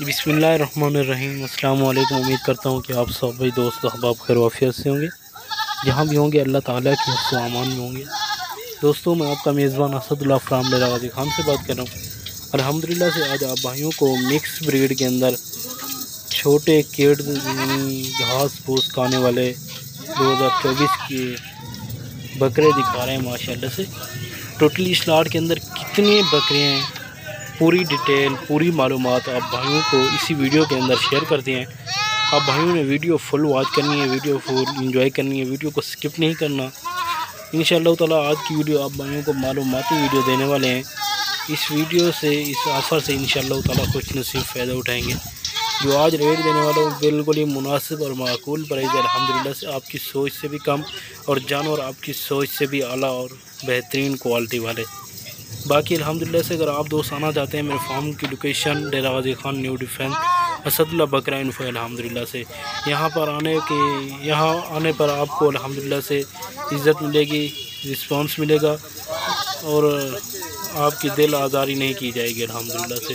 बिसमीम अल्लाम उम्मीद करता हूँ कि आप सब भाई दोस्त, अहबाब, खैर वाफियत से होंगे। जहाँ भी होंगे, अल्लाह ताला के सामान में होंगे। दोस्तों, मैं आपका मेज़बान असदुल्ला फ्राम लरावाजी खान से बात कर रहा हूँ। अल्हम्दुलिल्लाह से आज आप भाइयों को मिक्स ब्रीड के अंदर छोटे केड घास फूस खाने वाले 2024 के बकरे दिखा रहे हैं, माशाल्लाह से। टोटली स्लाट के अंदर कितने बकरे हैं? पूरी डिटेल, पूरी मालूम आप भाइयों को इसी वीडियो के अंदर शेयर कर दिए हैं। आप भाइयों ने वीडियो फुल वॉच करनी है, वीडियो फुल इंजॉय करनी है, वीडियो को स्किप नहीं करना। इन ताला आज की वीडियो आप भाइयों को मालूमती वीडियो देने वाले हैं। इस वीडियो से, इस ऑफ़र से इन ताला कुछ नसीब फ़ायदा उठाएँगे। जो आज रेट देने वाले हैं, बिल्कुल ही मुनासिब और माकूल प्राइस है। अलहमदिल्ला से आपकी सोच से भी कम और जानवर आपकी सोच से भी अला और बेहतरीन क्वालिटी वाले। बाकी अलहमदिल्ला से अगर आप दोस्त आना चाहते हैं मेरे फार्म की लोकेशन डेरा वाजी खान न्यू डिफेंस असदुल्ला बकरा अलहमदिल्ला से। यहाँ पर आने के, यहाँ आने पर आपको अलहमदिल्ला से इज़्ज़त मिलेगी रिस्पांस मिलेगा और आपकी दिल आज़ारी नहीं की जाएगी अलहमदिल्ला से।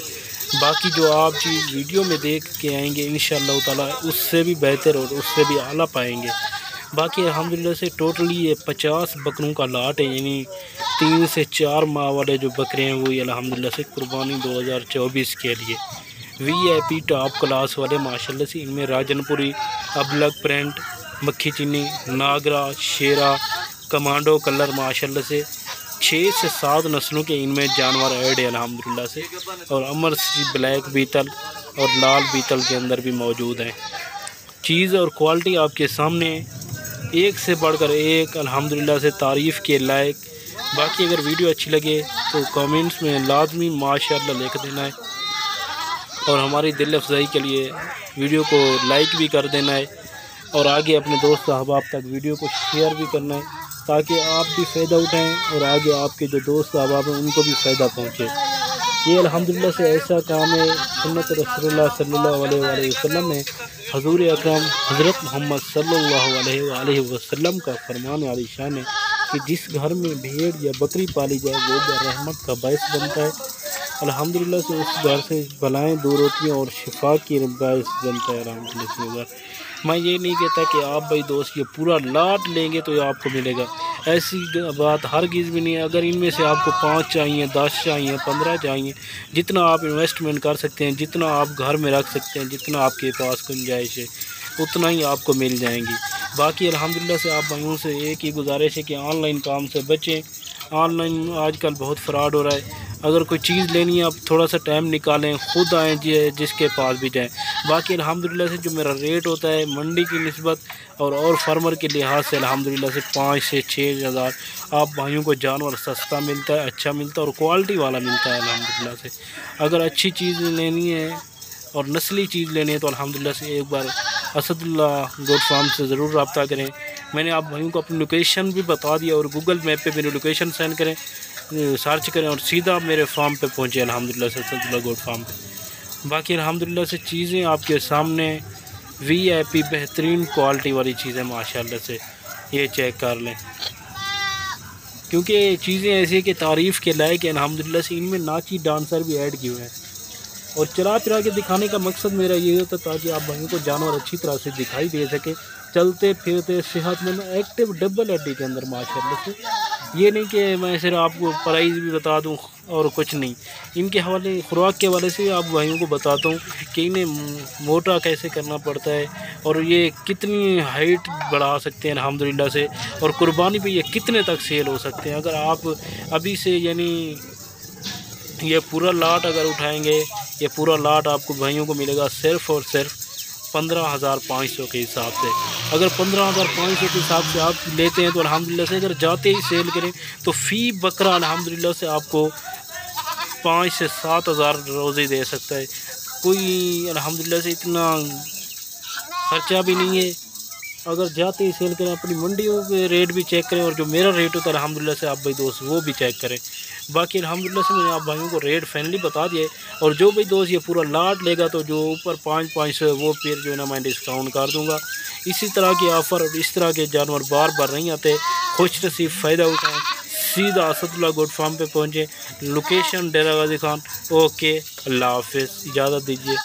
बाकी जो आप चीज़ वीडियो में देख के आएँगे इन ताला, उससे भी बेहतर और उससे भी आला पाएँगे। बाकी अलहमदिल्ला से टोटली ये पचास बकरों का लाट है, यानी तीन से चार माह वाले जो बकरे हैं वही अलहमदिल्ला से कुर्बानी 2024 के लिए। V I P top class वाले, माशाल्लाह से इनमें राजनपुरी, अबलग प्रिंट मक्खी चीनी, नागरा, शेरा, कमांडो कलर, माशाल्लाह से छः से सात नस्लों के इनमें जानवर ऐड है अलहमदिल्ला से। और अमर सी ब्लैक बीतल और लाल बीतल के अंदर भी मौजूद हैं। चीज़ और क्वालिटी आपके सामने एक से बढ़कर एक अल्हम्दुलिल्लाह से तारीफ़ के लायक। बाकी अगर वीडियो अच्छी लगे तो कमेंट्स में लाजमी माशाल्लाह लिख देना है। और हमारी दिल अफजाई के लिए वीडियो को लाइक भी कर देना है। और आगे अपने दोस्त अहबाब तक वीडियो को शेयर भी करना है, ताकि आप भी फ़ायदा उठाएँ और आगे आपके जो दोस्त अहबाब हैं, उनको भी फ़ायदा पहुँचे। ये अलहमदिल्ला से ऐसा काम है, सुन्नत रसोल्ला सल्लल्लाहु अलैहि वसल्लम में हजूर अकरम हज़रत मोहम्मद सल्लल्लाहु अलैहि वसल्लम का फरमान वाली शान है कि जिस घर में भेड़ या बकरी पाली जाए, वो रहमत का बायस बनता है। अल्हम्दुलिल्लाह से उस घर से बलाएँ दूर होती हैं और शिफा की बायस बनता है। अलहमदिल्ला मैं ये नहीं कहता कि आप भाई दोस्त ये पूरा लाट लेंगे तो ये आपको मिलेगा। ऐसी बात हर गिज़ भी नहीं है। अगर इनमें से आपको पाँच चाहिए, दस चाहिए, पंद्रह चाहिए, जितना आप इन्वेस्टमेंट कर सकते हैं, जितना आप घर में रख सकते हैं, जितना आपके पास गुंजाइश है, उतना ही आपको मिल जाएँगी। बाकी अलहमदिल्ला से आप भाइयों से एक ही गुजारिश है कि ऑनलाइन काम से बचें। ऑनलाइन आजकल बहुत फ्रॉड हो रहा है। अगर कोई चीज़ लेनी है, आप थोड़ा सा टाइम निकालें, ख़ुद आएँ जिसके पास भी जाएँ। बाकी अलहमदिल्ला से जो मेरा रेट होता है, मंडी की नस्बत और और फार्मर के लिहाज से अल्हम्दुलिल्लाह से पाँच से छः हज़ार आप भाइयों को जानवर सस्ता मिलता है अच्छा मिलता है और क्वालिटी वाला मिलता है अल्हम्दुलिल्लाह से। अगर अच्छी चीज़ लेनी है और नस्ली चीज़ लेनी है तो अलहमदिल्ला से एक बार असदुल्ला गोड फार्म से ज़रूर रबता करें। मैंने आप भाइयों को अपनी लोकेशन भी बता दिया और गूगल मैप पे मेरी लोकेशन सेंड करें। सर्च करें और सीधा मेरे फार्म पे पहुँचे अलहमदिल्ला से असदुल्ला गोड फार्म पे। बाकी अलहमदिल्ला से चीज़ें आपके सामने वी आई पी बेहतरीन क्वालिटी वाली चीज़ें, माशाल्लाह से, ये चेक कर लें। क्योंकि चीज़ें ऐसी कि तारीफ़ के लायक अलहमदिल्ला से इनमें नाची डांसर भी ऐड किए हैं। और चला फिरा के दिखाने का मकसद मेरा ये होता ताकि आप भाइयों को जानवर अच्छी तरह से दिखाई दे सके चलते फिरते सेहतमंद एक्टिव डबल हड्डी के अंदर, माशाल्लाह से। ये नहीं कि मैं सिर्फ़ आपको प्राइस भी बता दूँ और कुछ नहीं। इनके हवाले, खुराक के हवाले से आप भाइयों को बताता हूँ कि इन्हें मोटा कैसे करना पड़ता है और ये कितनी हाइट बढ़ा सकते हैं अलहमदिल्ला से। और कुर्बानी पे ये कितने तक सेल हो सकते हैं? अगर आप अभी से यानी ये पूरा लाट अगर उठाएँगे, ये पूरा लाट आपको भाइयों को मिलेगा सिर्फ़ और सिर्फ़ पंद्रह हज़ार पाँच सौ के हिसाब से। अगर पंद्रह हज़ार पाँच सौ के हिसाब से आप लेते हैं तो अलहमदिल्ला से अगर जाते ही सेल करें तो फ़ी बकरा अलहमदिल्ला से आपको पाँच से सात हज़ार रोज़े दे सकता है। कोई अलहमदिल्ला से इतना ख़र्चा भी नहीं है। अगर जाते ही सेल करें, अपनी मंडियों के रेट भी चेक करें और जो मेरा रेट होता है अलहमदिल्ला से आप भाई दोस्त वो भी चेक करें। बाकी अलहमदिल्ला से मैंने आप भाइयों को रेट फाइनली बता दिए और जो भी दोस्त ये पूरा लाट लेगा तो जो ऊपर पाँच पाँच सौ वो फिर जो है ना मैं डिस्काउंट कर दूँगा। इसी तरह के ऑफ़र और इस तरह के जानवर बार बार नहीं आते। खुश नसीब, फ़ायदा उठाएँ। सीधा असदुल्ला गोड फार्म पे पहुँचें। लोकेशन डेरा गाजी खान। ओके, अल्लाह हाफिज़। इजाज़त दीजिए।